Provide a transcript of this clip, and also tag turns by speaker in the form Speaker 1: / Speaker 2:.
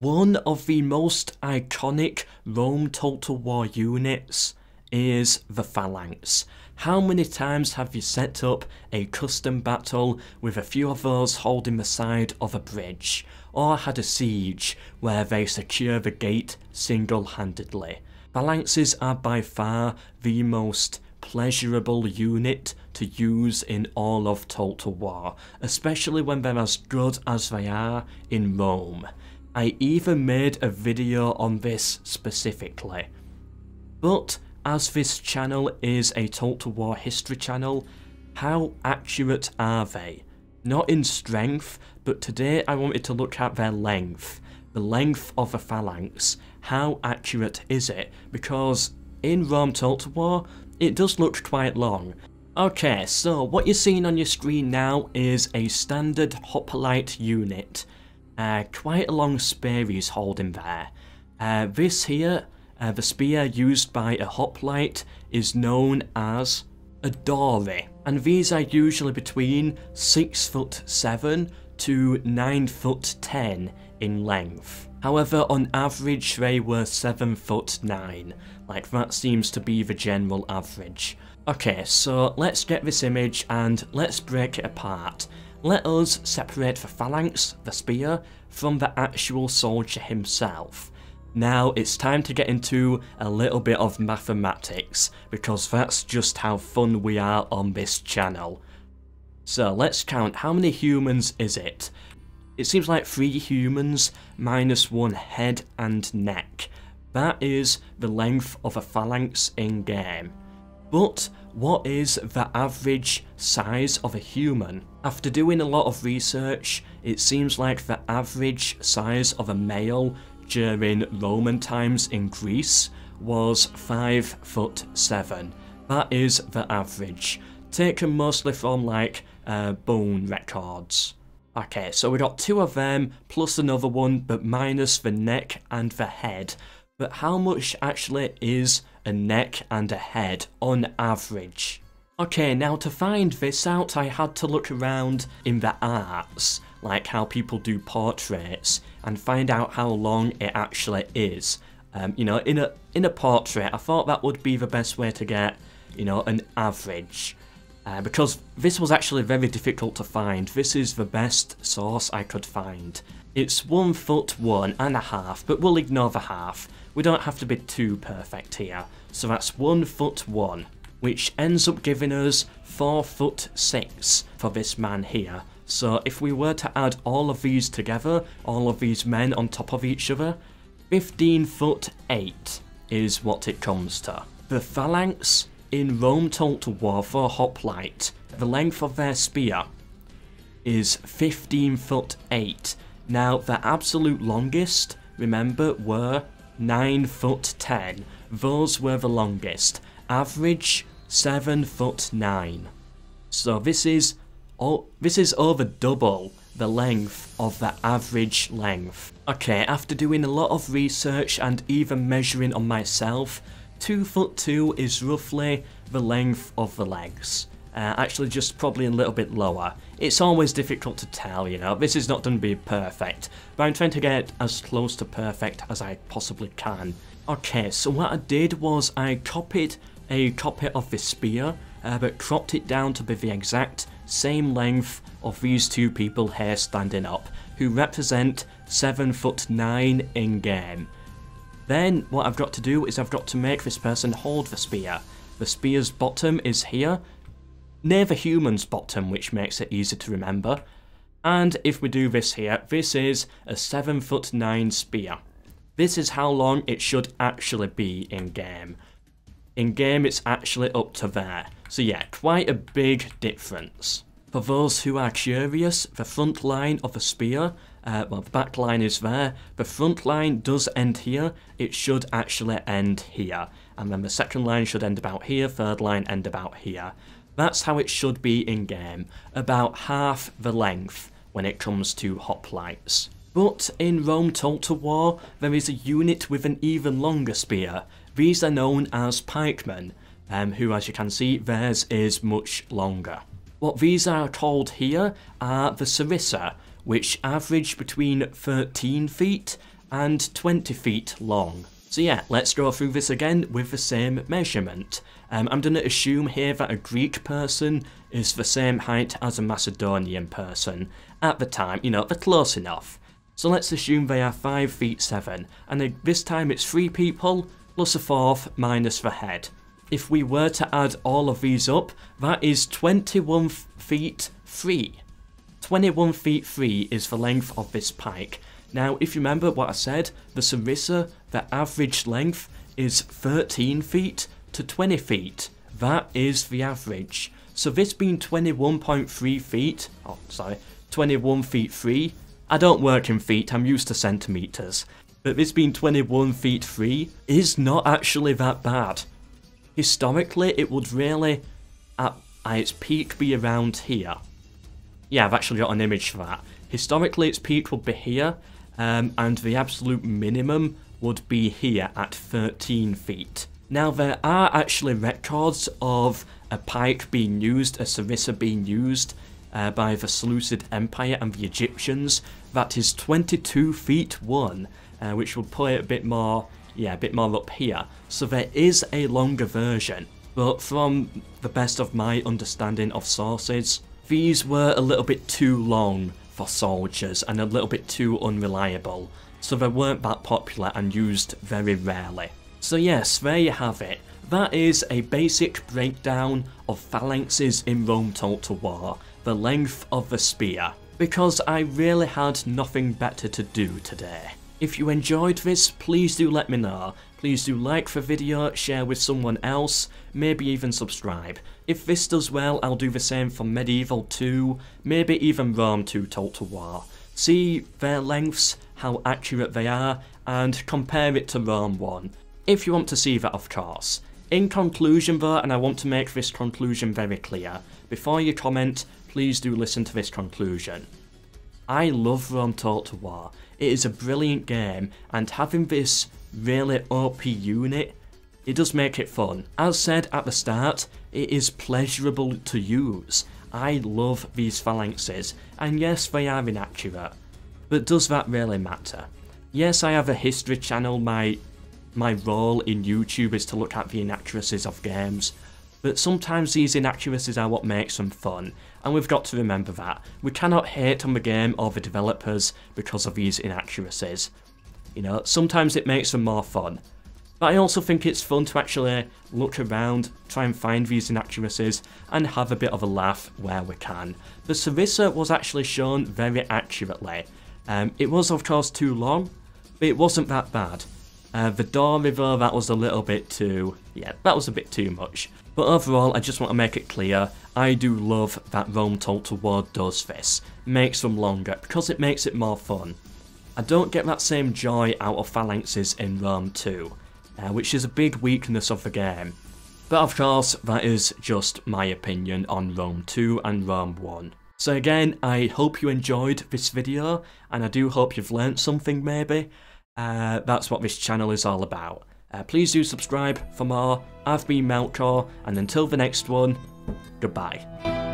Speaker 1: One of the most iconic Rome Total War units is the Phalanx. How many times have you set up a custom battle with a few of those holding the side of a bridge, or had a siege where they secure the gate single-handedly? Phalanxes are by far the most pleasurable unit to use in all of Total War, especially when they're as good as they are in Rome. I even made a video on this specifically. But as this channel is a Total War history channel, how accurate are they? Not in strength, but today I wanted to look at their length. The length of a phalanx. How accurate is it? Because in Rome Total War, it does look quite long. Okay, so what you're seeing on your screen now is a standard hoplite unit. Uh, quite a long spear he's holding there. Uh, this here, uh, the spear used by a hoplite, is known as a dory, and these are usually between 6 foot 7 to 9 foot 10 in length. However, on average they were 7 foot 9, like that seems to be the general average. Okay, so let's get this image and let's break it apart. Let us separate the phalanx, the spear, from the actual soldier himself. Now it's time to get into a little bit of mathematics, because that's just how fun we are on this channel. So let's count, how many humans is it? It seems like 3 humans minus 1 head and neck. That is the length of a phalanx in game. But what is the average size of a human? After doing a lot of research, it seems like the average size of a male during Roman times in Greece was 5 foot 7. That is the average, taken mostly from like uh, bone records. Okay, so we got two of them, plus another one, but minus the neck and the head. But how much actually is a neck and a head on average. Okay, now to find this out I had to look around in the arts, like how people do portraits, and find out how long it actually is. Um, you know, in a in a portrait, I thought that would be the best way to get, you know, an average. Uh, because this was actually very difficult to find. This is the best source I could find. It's one foot one and a half, but we'll ignore the half. We don't have to be too perfect here. So that's one foot one, which ends up giving us four foot six for this man here. So if we were to add all of these together, all of these men on top of each other, 15 foot 8 is what it comes to. The phalanx in Rome Total War for Hoplite, the length of their spear is 15 foot 8. Now the absolute longest, remember, were 9 foot 10. Those were the longest. Average 7 foot 9. So this is oh, this is over double the length of the average length. Okay, after doing a lot of research and even measuring on myself, 2 foot 2 is roughly the length of the legs. Uh, actually just probably a little bit lower. It's always difficult to tell, you know, this is not going to be perfect, but I'm trying to get as close to perfect as I possibly can. Okay, so what I did was I copied a copy of the spear, uh, but cropped it down to be the exact same length of these two people here standing up, who represent 7 foot 9 in game. Then what I've got to do is I've got to make this person hold the spear. The spear's bottom is here, near the human's bottom, which makes it easy to remember. And if we do this here, this is a 7 foot 9 spear. This is how long it should actually be in game. In game it's actually up to there. So yeah, quite a big difference. For those who are curious, the front line of the spear, uh, well the back line is there, the front line does end here, it should actually end here. And then the second line should end about here, third line end about here. That's how it should be in game, about half the length when it comes to hoplites. But in Rome Total War, there is a unit with an even longer spear. These are known as pikemen, um, who as you can see, theirs is much longer. What these are called here are the sarissa, which average between 13 feet and 20 feet long. So yeah, let's go through this again with the same measurement. Um, I'm going to assume here that a Greek person is the same height as a Macedonian person. At the time, you know, they're close enough. So let's assume they are 5 feet 7, and this time it's 3 people, plus a fourth, minus the head. If we were to add all of these up, that is 21 feet 3. 21 feet 3 is the length of this pike. Now, if you remember what I said, the Sarissa, the average length is 13 feet to 20 feet. That is the average. So this being 21.3 feet, oh sorry, 21 feet 3, I don't work in feet, I'm used to centimetres. But this being 21 feet 3 is not actually that bad. Historically, it would really, at, at its peak, be around here. Yeah, I've actually got an image for that. Historically, its peak would be here, um, and the absolute minimum would be here at 13 feet. Now, there are actually records of a pike being used, a sarissa being used uh, by the Seleucid Empire and the Egyptians that is 22 feet 1, uh, which put it a bit more yeah, a bit more up here. So there is a longer version, but from the best of my understanding of sources, these were a little bit too long for soldiers and a little bit too unreliable, so they weren't that popular and used very rarely. So yes, there you have it. That is a basic breakdown of phalanxes in Rome Total War, the length of the spear, because I really had nothing better to do today. If you enjoyed this, please do let me know. Please do like the video, share with someone else, maybe even subscribe. If this does well, I'll do the same for Medieval 2, maybe even Rome 2 Total War. See their lengths, how accurate they are, and compare it to Rome 1. If you want to see that, of course. In conclusion though, and I want to make this conclusion very clear, before you comment, please do listen to this conclusion. I love Rome Total War. It is a brilliant game, and having this really OP unit, it does make it fun. As said at the start, it is pleasurable to use. I love these phalanxes, and yes, they are inaccurate. But does that really matter? Yes, I have a history channel, my, my role in YouTube is to look at the inaccuracies of games, but sometimes these inaccuracies are what makes them fun, and we've got to remember that. We cannot hate on the game or the developers because of these inaccuracies. You know, sometimes it makes them more fun. But I also think it's fun to actually look around, try and find these inaccuracies, and have a bit of a laugh where we can. The Sarissa was actually shown very accurately. Um, it was of course too long, but it wasn't that bad. Uh, the Door River, that was a little bit too... yeah, that was a bit too much. But overall, I just want to make it clear, I do love that Rome Total War does this. Makes them longer, because it makes it more fun. I don't get that same joy out of phalanxes in Rome 2, uh, which is a big weakness of the game. But of course, that is just my opinion on Rome 2 and Rome 1. So again, I hope you enjoyed this video, and I do hope you've learnt something maybe. Uh, that's what this channel is all about. Uh, please do subscribe for more. I've been Melkor, and until the next one, goodbye.